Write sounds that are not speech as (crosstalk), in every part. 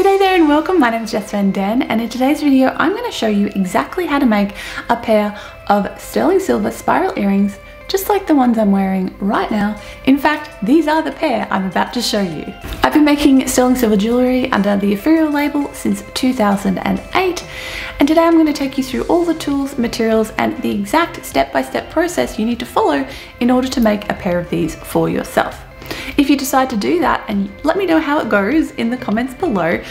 G'day there and welcome, my name is Jess Van Den and in today's video I'm going to show you exactly how to make a pair of sterling silver spiral earrings just like the ones I'm wearing right now. In fact, these are the pair I'm about to show you. I've been making sterling silver jewellery under the Epheriell label since 2008 and today I'm going to take you through all the tools, materials and the exact step-by-step -step process you need to follow in order to make a pair of these for yourself. If you decide to do that, and let me know how it goes in the comments below.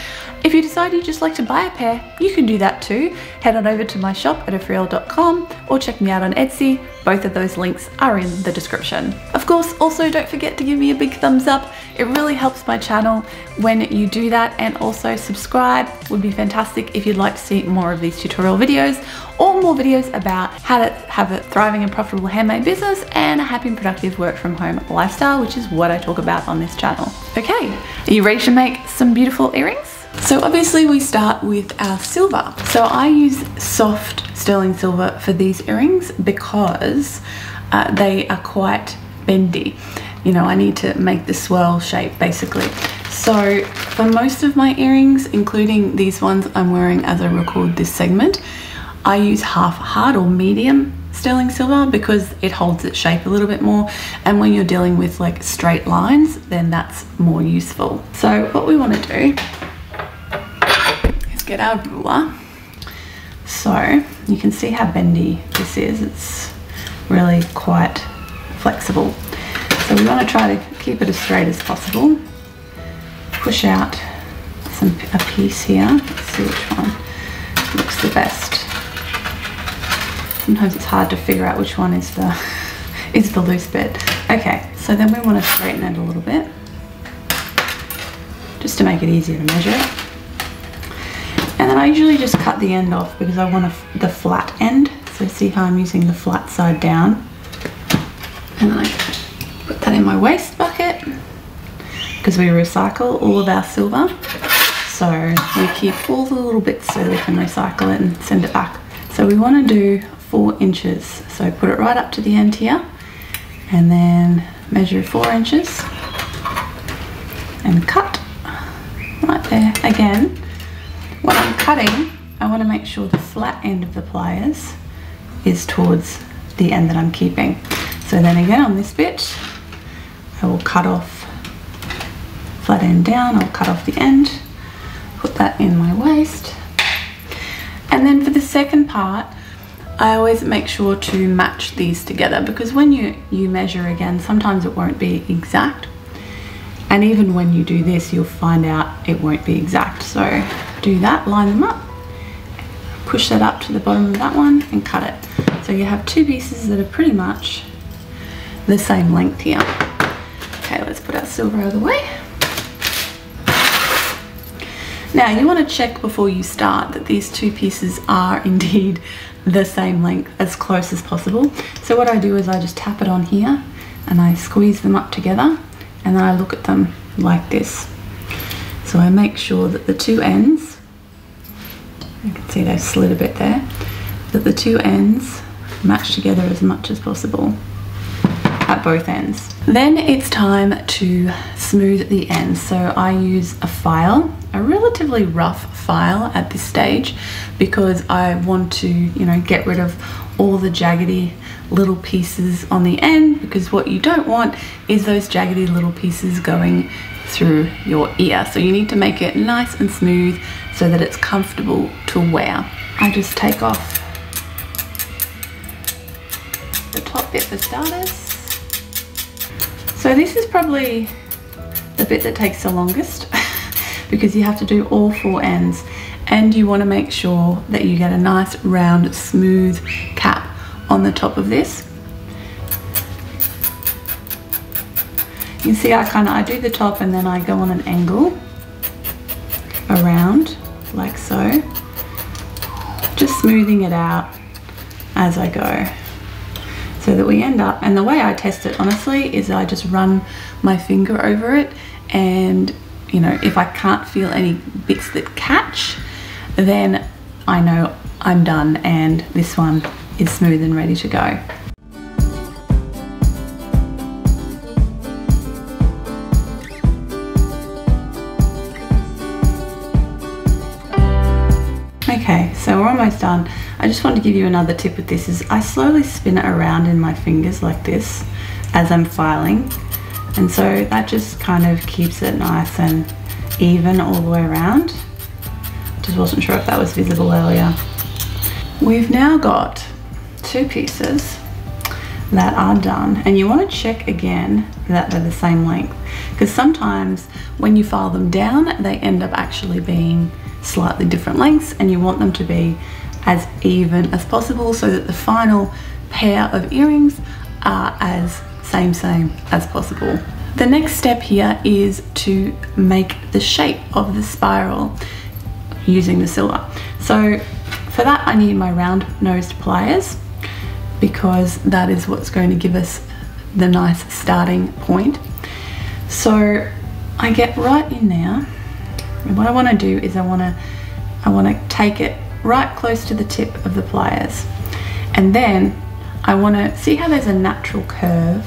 If you decide you'd just like to buy a pair, you can do that too. Head on over to my shop at epheriell.com or check me out on Etsy. Both of those links are in the description. Of course, also don't forget to give me a big thumbs up. It really helps my channel when you do that and also subscribe would be fantastic if you'd like to see more of these tutorial videos or more videos about how to have a thriving and profitable handmade business and a happy and productive work from home lifestyle, which is what I talk about on this channel. Okay, are you ready to make some beautiful earrings? So obviously we start with our silver. So I use soft sterling silver for these earrings because uh, they are quite bendy. You know, I need to make the swirl shape basically. So for most of my earrings, including these ones I'm wearing as I record this segment, I use half hard or medium sterling silver because it holds its shape a little bit more and when you're dealing with like straight lines then that's more useful. So what we want to do get our ruler. So you can see how bendy this is. It's really quite flexible. So we want to try to keep it as straight as possible. Push out some a piece here. Let's see which one looks the best. Sometimes it's hard to figure out which one is the (laughs) is the loose bit. Okay, so then we want to straighten it a little bit just to make it easier to measure. And then I usually just cut the end off because I want the flat end. So see how I'm using the flat side down. And I put that in my waste bucket because we recycle all of our silver. So we keep all the little bits so we can recycle it and send it back. So we want to do four inches. So put it right up to the end here and then measure four inches and cut right there again when I'm cutting, I want to make sure the flat end of the pliers is towards the end that I'm keeping. So then again on this bit, I will cut off flat end down, I'll cut off the end, put that in my waste. And then for the second part, I always make sure to match these together because when you, you measure again, sometimes it won't be exact. And even when you do this, you'll find out it won't be exact. So do that, line them up, push that up to the bottom of that one and cut it. So you have two pieces that are pretty much the same length here. Okay, let's put our silver out of the way. Now you want to check before you start that these two pieces are (laughs) indeed the same length as close as possible. So what I do is I just tap it on here and I squeeze them up together and then I look at them like this. So I make sure that the two ends, you can see they've slid a bit there, that the two ends match together as much as possible at both ends. Then it's time to smooth the ends. So I use a file, a relatively rough file at this stage because I want to, you know, get rid of all the jaggedy little pieces on the end because what you don't want is those jaggedy little pieces going through your ear. So you need to make it nice and smooth so that it's comfortable to wear. I just take off the top bit for starters. So this is probably the bit that takes the longest (laughs) because you have to do all four ends and you want to make sure that you get a nice round smooth on the top of this You see I kind of, I do the top and then I go on an angle around like so. Just smoothing it out as I go. So that we end up, and the way I test it honestly is I just run my finger over it and you know, if I can't feel any bits that catch, then I know I'm done and this one is smooth and ready to go. Okay, so we're almost done. I just want to give you another tip with this is I slowly spin it around in my fingers like this as I'm filing. And so that just kind of keeps it nice and even all the way around. Just wasn't sure if that was visible earlier. We've now got two pieces that are done and you want to check again that they're the same length because sometimes when you file them down they end up actually being slightly different lengths and you want them to be as even as possible so that the final pair of earrings are as same same as possible. The next step here is to make the shape of the spiral using the silver. So for that I need my round nosed pliers because that is what's going to give us the nice starting point. So I get right in there. And what I want to do is I want to I want to take it right close to the tip of the pliers. And then I want to see how there's a natural curve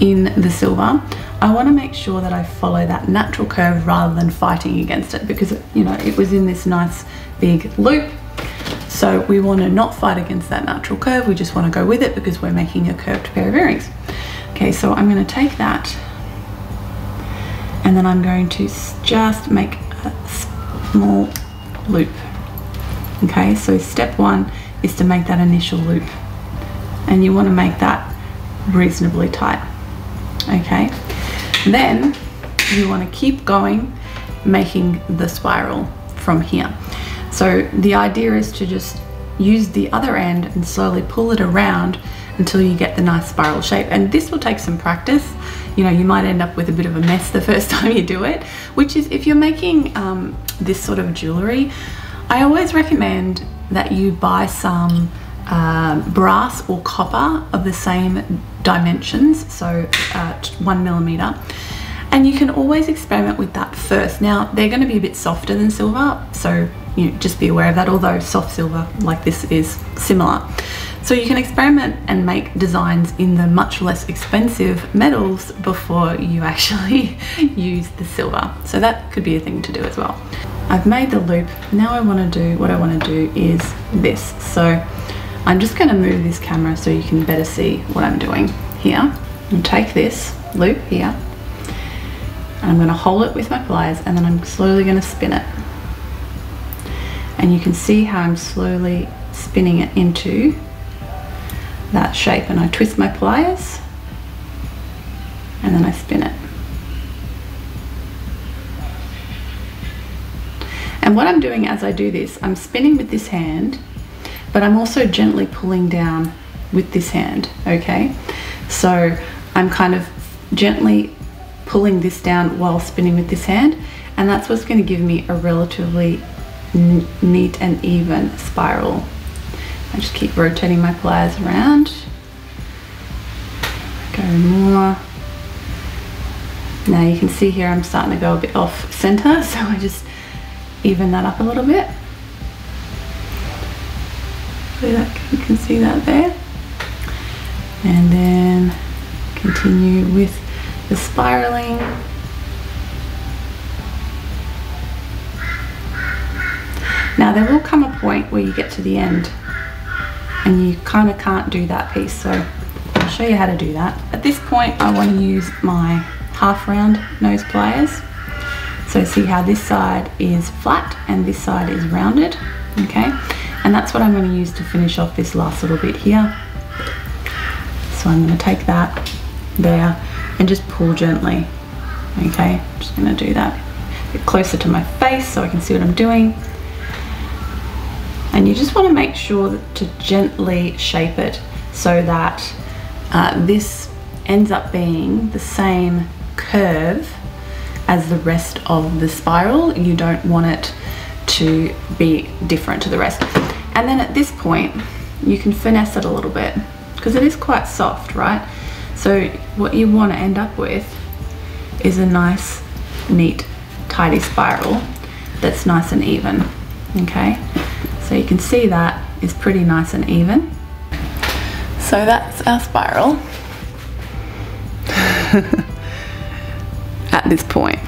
in the silver? I want to make sure that I follow that natural curve rather than fighting against it because you know it was in this nice big loop so we want to not fight against that natural curve we just want to go with it because we're making a curved pair of earrings. Okay so I'm going to take that and then I'm going to just make a small loop. Okay so step one is to make that initial loop and you want to make that reasonably tight. Okay then you want to keep going making the spiral from here so the idea is to just use the other end and slowly pull it around until you get the nice spiral shape. And this will take some practice. You know you might end up with a bit of a mess the (laughs) first time you do it which is if you're making um, this sort of jewelry I always recommend that you buy some uh, brass or copper of the same dimensions so uh, one millimeter. And you can always experiment with that first. Now they're going to be a bit softer than silver so you know, just be aware of that although soft silver like this is similar so you can experiment and make designs in the much less expensive metals before you (laughs) actually use the silver. So that could be a thing to do as well. I've made the loop. Now I want to do, what I want to do is this. So I'm just going to move this camera so you can better see what I'm doing here. And take this loop here and I'm going to hold it with my pliers and then I'm slowly going to spin it. And you can see how I'm slowly spinning it into that shape and I twist my pliers and then I spin it. And what I'm doing as I do this, I'm spinning with this hand, but I'm also gently pulling down with this hand, okay? So I'm kind of gently pulling this down while spinning with this hand, and that's what's gonna give me a relatively neat and even spiral. I just keep rotating my pliers around. Go more. Now you can see here I'm starting to go a bit off center, (laughs) so I just even that up a little bit. So that you can see that there. And then continue with the spiraling. Now there will come a point where you get to the end and you kind of can't do that piece so I'll show you how to do that. At this point I want to use my half round nose pliers. So see how this side is flat and this side is rounded okay? And that's what I'm going to use to finish off this last little bit here. So I'm going to take that there and just pull gently okay? I'm just going to do that. A bit closer to my face so I can see what I'm doing and you just want to make sure to gently shape it so that uh, this ends up being the same curve as the rest of the spiral. You don't want it to be different to the rest. And then at this point you can finesse it a little bit because it is quite soft right? So what you want to end up with is a nice neat tidy spiral that's nice and even okay so you can see that is pretty nice and even. So that's our spiral (laughs) at this point.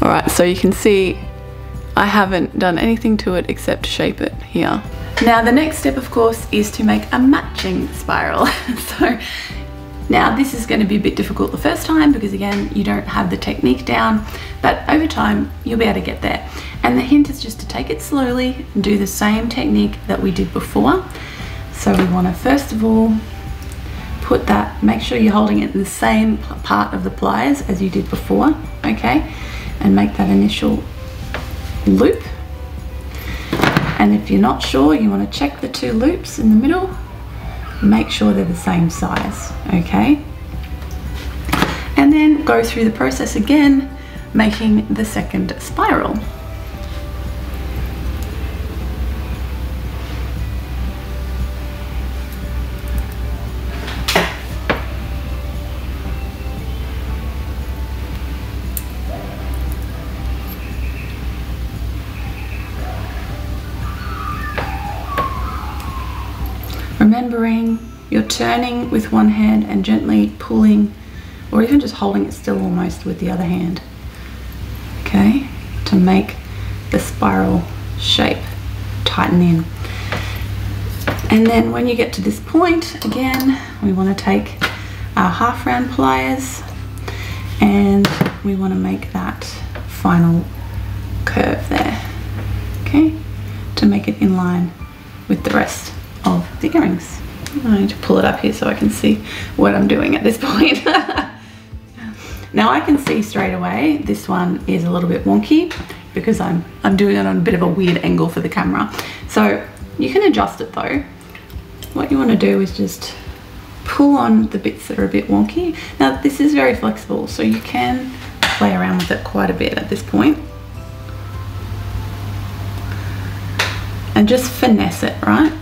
All right, so you can see I haven't done anything to it except shape it here. Now the next step of course is to make a matching spiral. (laughs) so now this is going to be a bit difficult the first time because again you don't have the technique down but over time you'll be able to get there. And the hint is just to take it slowly and do the same technique that we did before. So we want to first of all put that make sure you're holding it in the same part of the pliers as you did before okay? And make that initial loop. And if you're not sure you want to check the two loops in the middle make sure they're the same size, okay? And then go through the process again, making the second spiral. Remembering you're turning with one hand and gently pulling or even just holding it still almost with the other hand okay to make the spiral shape tighten in. And then when you get to this point again we want to take our half round pliers and we want to make that final curve there okay to make it in line with the rest of the earrings. I need to pull it up here so I can see what I'm doing at this (laughs) point. now I can see straight away this one is a little bit wonky because I'm, I'm doing it on a bit of a weird angle for the camera. So you can adjust it though. What you want to do is just pull on the bits that are a bit wonky. Now this is very flexible so you can play around with it quite a bit at this point. And just finesse it, right?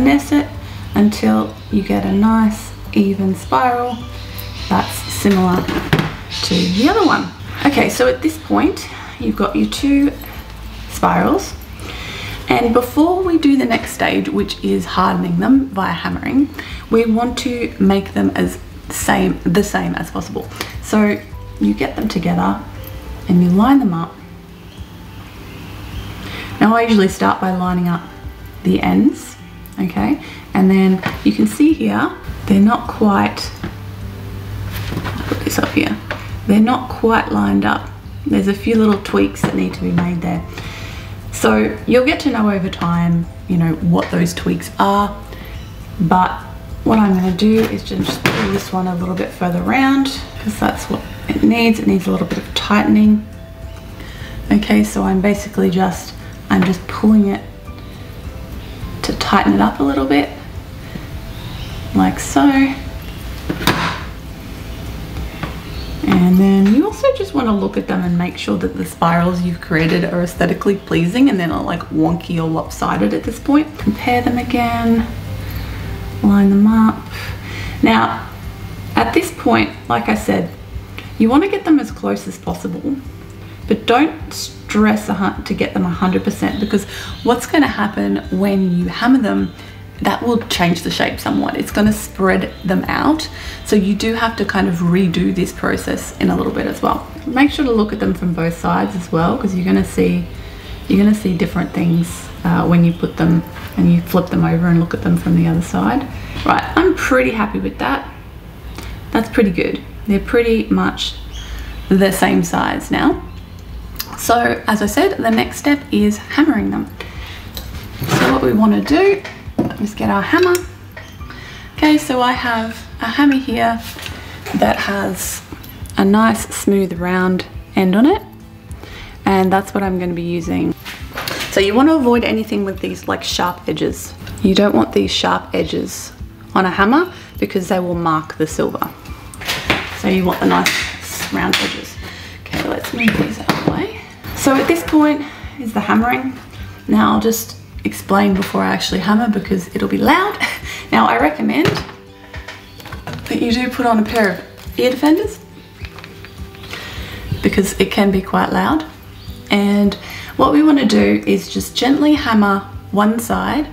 Finesse it until you get a nice even spiral that's similar to the other one. Okay, so at this point, you've got your two spirals. And before we do the next stage, which is hardening them via hammering, we want to make them as same, the same as possible. So you get them together and you line them up. Now I usually start by lining up the ends okay? And then you can see here, they're not quite, put this up here, they're not quite lined up. There's a few little tweaks that need to be made there. So you'll get to know over time, you know, what those tweaks are, but what I'm gonna do is just pull this one a little bit further around because that's what it needs. It needs a little bit of tightening. Okay, so I'm basically just, I'm just pulling it to tighten it up a little bit, like so. And then you also just want to look at them and make sure that the spirals you've created are aesthetically pleasing and they're not like wonky or lopsided at this point. Compare them again, line them up. Now, at this point, like I said, you want to get them as close as possible, but don't stress to get them 100% because what's going to happen when you hammer them that will change the shape somewhat. It's going to spread them out. So you do have to kind of redo this process in a little bit as well. Make sure to look at them from both sides as well because you're going to see you're going to see different things uh, when you put them and you flip them over and look at them from the other side. Right, I'm pretty happy with that. That's pretty good. They're pretty much the same size now. So as I said, the next step is hammering them. So what we want to do is get our hammer. Okay, so I have a hammer here that has a nice smooth round end on it. And that's what I'm going to be using. So you want to avoid anything with these like sharp edges. You don't want these sharp edges on a hammer because they will mark the silver. So you want the nice round edges. Okay, let's move these out. So at this point is the hammering. Now I'll just explain before I actually hammer because it'll be loud. (laughs) Now I recommend that you do put on a pair of ear defenders because it can be quite loud. And what we want to do is just gently hammer one side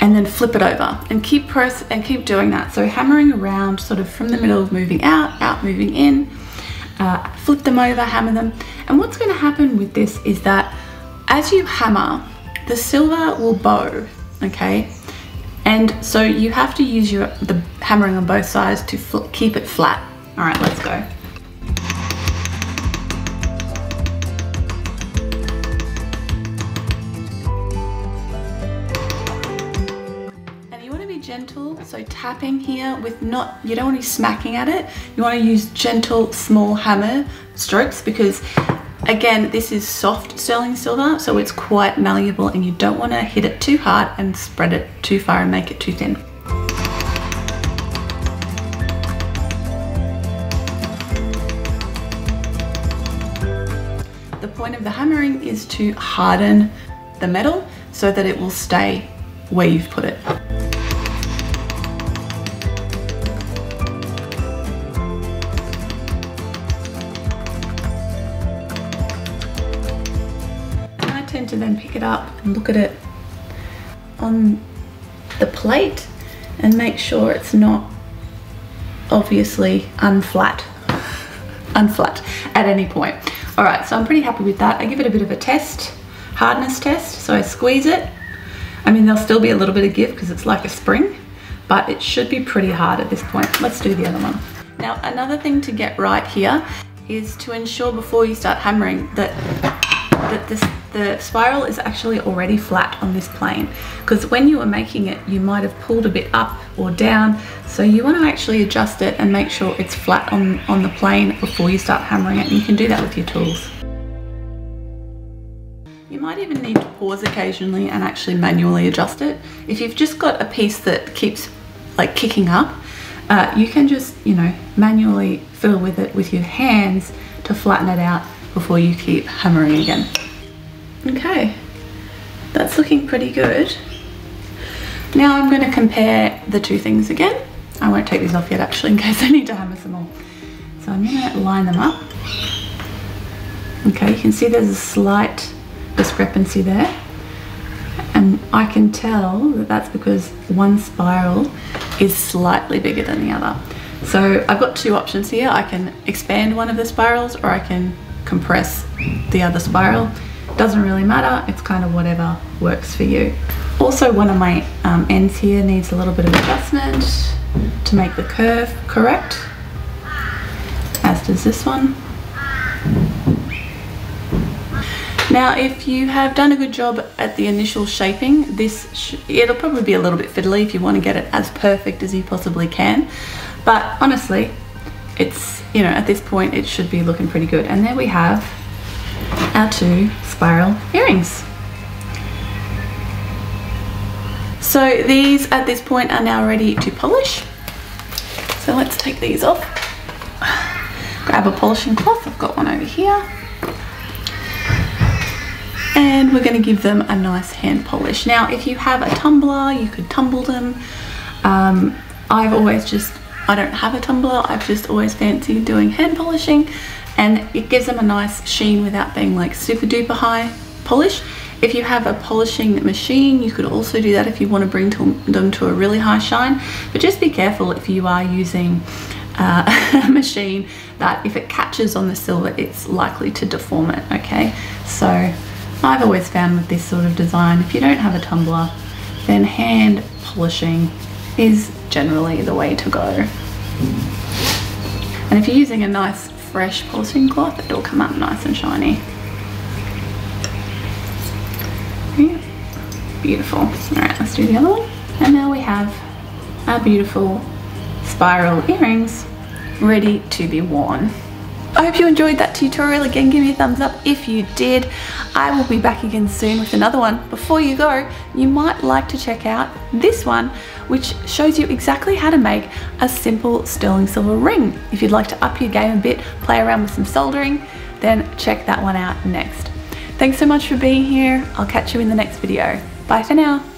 and then flip it over and keep press and keep doing that. So hammering around sort of from the middle, of moving out, out, moving in, uh, flip them over, hammer them, And what's gonna happen with this is that as you hammer, the silver will bow, okay? And so you have to use your the hammering on both sides to keep it flat. All right, let's go. And you want to be gentle, so tapping here with not, you don't want to be smacking at it. You want to use gentle, small hammer strokes because Again, this is soft sterling silver, so it's quite malleable and you don't want to hit it too hard and spread it too far and make it too thin. The point of the hammering is to harden the metal so that it will stay where you've put it. Then pick it up and look at it on the plate and make sure it's not obviously unflat (laughs) unflat at any point. All right so i'm pretty happy with that. I give it a bit of a test hardness test. So i squeeze it. I mean there'll still be a little bit of give because it's like a spring but it should be pretty hard at this point. Let's do the other one. Now another thing to get right here is to ensure before you start hammering that that this the spiral is actually already flat on this plane because when you were making it you might have pulled a bit up or down so you want to actually adjust it and make sure it's flat on, on the plane before you start hammering it and you can do that with your tools. You might even need to pause occasionally and actually manually adjust it. If you've just got a piece that keeps like kicking up, uh, you can just, you know, manually fiddle with it with your hands to flatten it out before you keep hammering again. Okay, that's looking pretty good. Now I'm going to compare the two things again. I won't take these off yet actually in case (laughs) I need to hammer some more. So I'm going to line them up. Okay, you can see there's a slight discrepancy there. And I can tell that that's because one spiral is slightly bigger than the other. So I've got two options here. I can expand one of the spirals or I can compress the other spiral doesn't really matter, it's kind of whatever works for you. Also one of my um, ends here needs a little bit of adjustment to make the curve correct, as does this one. Now if you have done a good job at the initial shaping, this it'll probably be a little bit fiddly if you want to get it as perfect as you possibly can. But honestly, it's, you know, at this point it should be looking pretty good. And there we have our two spiral earrings. So these at this point are now ready to polish. So let's take these off. Grab a polishing cloth, I've got one over here. And we're gonna give them a nice hand polish. Now, if you have a tumbler, you could tumble them. Um, I've always just, I don't have a tumbler, I've just always fancied doing hand polishing and it gives them a nice sheen without being like super duper high polish. If you have a polishing machine, you could also do that if you want to bring to them to a really high shine. But just be careful if you are using uh, (laughs) a machine that if it catches on the silver, it's likely to deform it, okay? So I've always found with this sort of design, if you don't have a tumbler, then hand polishing is generally the way to go. And if you're using a nice fresh polishing cloth, it'll come up nice and shiny. Yeah. Beautiful. All right, let's do the other one. And now we have our beautiful spiral earrings ready to be worn. I hope you enjoyed that tutorial. Again, give me a thumbs up if you did. I will be back again soon with another one. Before you go, you might like to check out this one, which shows you exactly how to make a simple sterling silver ring. If you'd like to up your game a bit, play around with some soldering, then check that one out next. Thanks so much for being here. I'll catch you in the next video. Bye for now.